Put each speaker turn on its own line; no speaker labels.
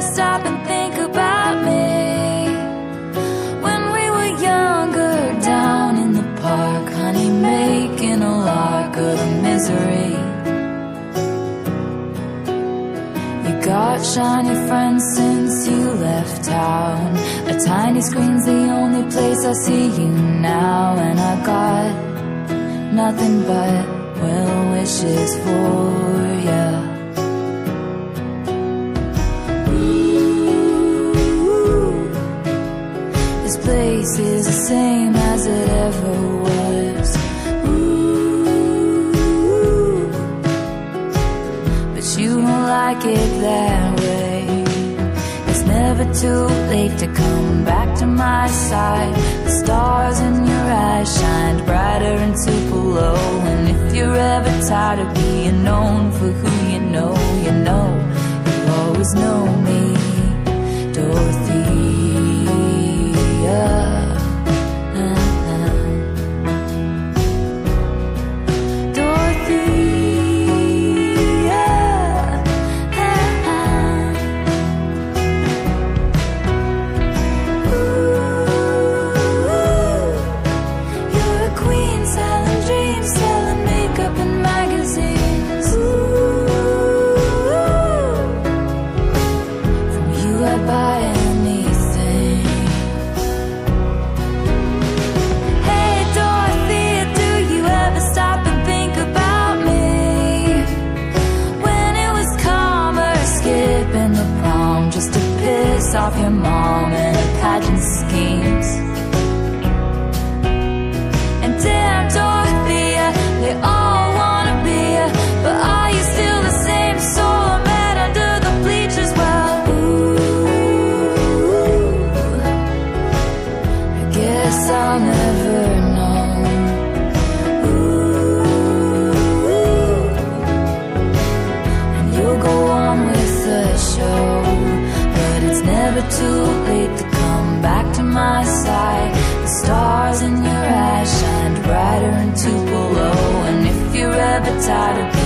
ever stop and think about me? When we were younger, down in the park, honey, making a lark of the misery. You got shiny friends since you left town. A tiny screen's the only place I see you now, and I got nothing but well wishes for Place is the same as it ever was. Ooh, but you don't like it that way. It's never too late to come back to my side. The stars in your eyes shined brighter and Tupelo. And if you're ever tired of being known for who you know, you know, you always know me, Dorothea. Piss off your mom and her pageant schemes. And damn Dorothea, they all wanna be ya, but are you still the same soul I met under the bleachers? Well, ooh, I guess I'll never back to my side. The stars in your eyes shined brighter Tupelo. And if you're ever tired of